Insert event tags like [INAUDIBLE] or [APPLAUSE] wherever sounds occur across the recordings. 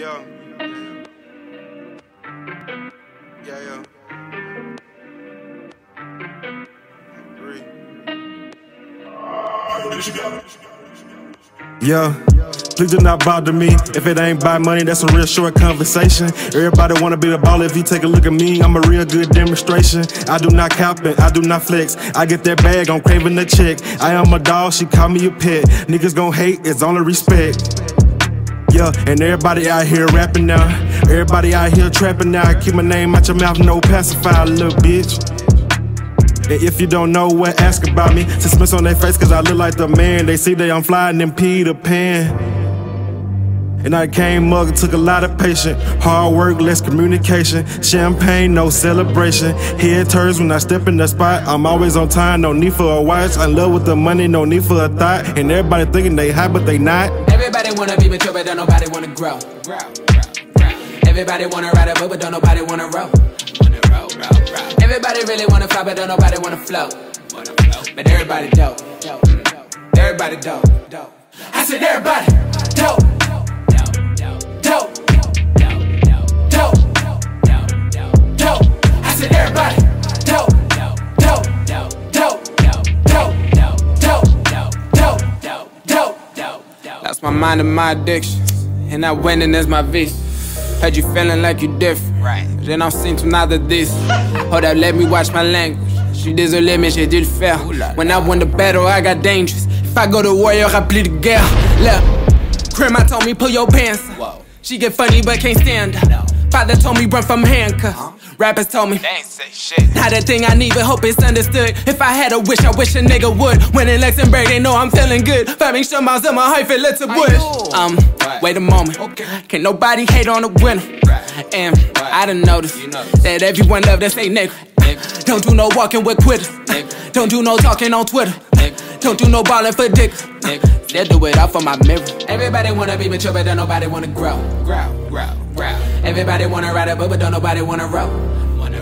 Yeah. Yeah, yeah. Yeah. Please do not bother me. If it ain't about money, that's a real short conversation. Everybody wanna be the baller. If you take a look at me, I'm a real good demonstration. I do not cap it, I do not flex. I get that bag, I'm craving the check. I am a dog, she call me a pet. Niggas gon' hate, it's only respect. Yeah, and everybody out here rapping now. Everybody out here trapping now. Keep my name out your mouth, no pacifier, little bitch. And if you don't know what, ask about me. Suspense on their face, cause I look like the man. They see that I'm flying in Peter Pan. And I came mug, took a lot of patience. Hard work, less communication. Champagne, no celebration. Head turns when I step in the spot. I'm always on time, no need for a watch. I love with the money, no need for a thought. And everybody thinking they high, but they not. Everybody wanna be mature, but don't nobody wanna grow. Everybody wanna ride a boat, but don't nobody wanna row. Everybody really wanna fly, but don't nobody wanna float. But everybody dope. Everybody dope. I said everybody My mind and my addictions. And that winning is my vice. Had you feeling like you different. Right. Je n'en sais nada disso. Hold up, let me watch my language. Je suis désolé, mais j'ai dû le faire. When I won the battle, I got dangerous. If I go to war, y'aura plus de guerre. Look, grandma told me pull your pants up. She get funny but can't stand up. Father told me run from handcuffs. Rappers told me They ain't say shit. not a thing I need, but hope it's understood. If I had a wish, I wish a nigga would. When in Luxembourg, they know I'm feeling good. Fabbing some miles in my hype, let's a bush. Um, wait a moment. Okay. Can't nobody hate on a winner. And I done noticed that everyone love to say nigga. Don't do no walking with quitters. Don't do no talking on Twitter. Don't do no balling for dick. They do it off of my mirror. Everybody wanna be mature, but don't nobody wanna grow. Grow, grow, grow. Everybody wanna ride a boat, but don't nobody wanna row.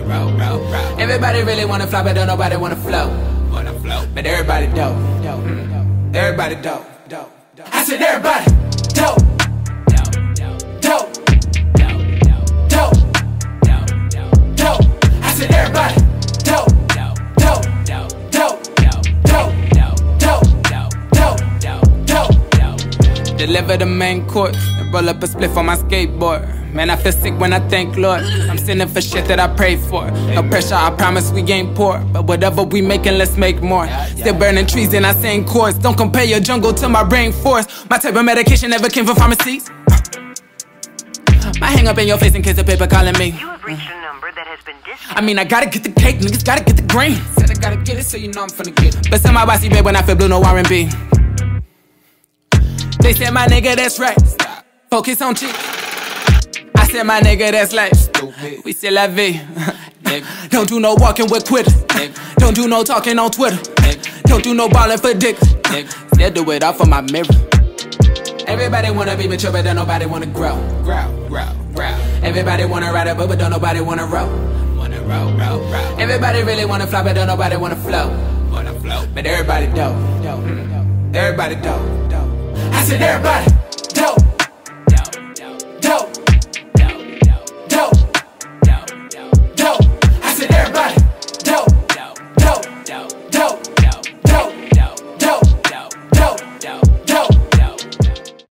Everybody really wanna fly, but don't nobody wanna float. Wanna float. But everybody dope, mm. dope. Everybody dope, dope. I said everybody dope. Dope, dope, dope, dope. Everybody dope, dope, dope, dope, dope, dope, dope, dope. Deliver the main course and roll up a spliff on my skateboard. Man, I feel sick when I thank Lord. I'm sinning for shit that I pray for. No pressure, I promise we ain't poor. But whatever we making, let's make more. Still burning trees in our same course. Don't compare your jungle to my brain force. My type of medication never came from pharmacies. My hang up in your face in case the paper calling me. You have reached a number that has been disconnected. I mean, I gotta get the cake, niggas gotta get the green. Said I gotta get it, so you know I'm finna get it. But send my bossy babe when I feel blue, no R&B. They said my nigga, that's right. Focus on cheek. Said my nigga, that's life. Stupid. We still la [LAUGHS] vie. Don't do no walking with quitters. Don't do no talking on Twitter. Don't do no ballin' for dicks. Still do it all for my mirror. Everybody wanna be mature, but don't nobody wanna grow. Grow, grow, grow. Everybody wanna ride a boat, but don't nobody wanna row. Wanna row, row, row. Everybody really wanna fly, but don't nobody wanna flow. Wanna flow. But everybody dope, dope. Everybody dope, dope. I said everybody dope.